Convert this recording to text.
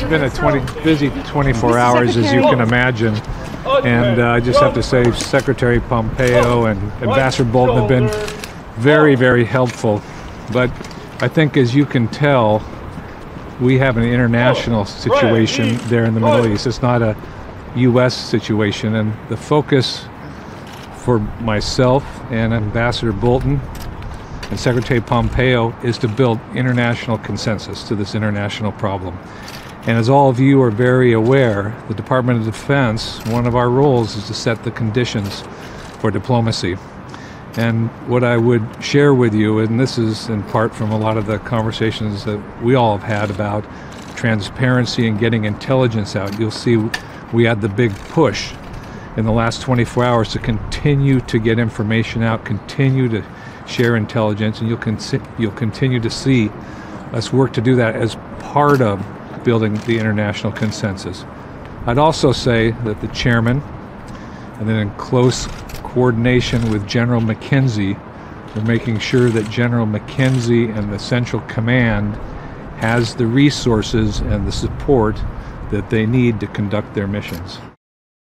It's been a 20, busy 24 hours, as you can imagine. And uh, I just have to say, Secretary Pompeo and Ambassador Bolton have been very, very helpful. But I think, as you can tell, we have an international situation there in the Middle East. It's not a U.S. situation. And the focus for myself and Ambassador Bolton and Secretary Pompeo is to build international consensus to this international problem. And as all of you are very aware, the Department of Defense, one of our roles is to set the conditions for diplomacy. And what I would share with you, and this is in part from a lot of the conversations that we all have had about transparency and getting intelligence out, you'll see we had the big push in the last 24 hours to continue to get information out, continue to share intelligence, and you'll, con- you'll continue to see us work to do that as part of building the international consensus. I'd also say that the chairman, and then in close coordination with General McKenzie, we're making sure that General McKenzie and the Central Command has the resources and the support that they need to conduct their missions.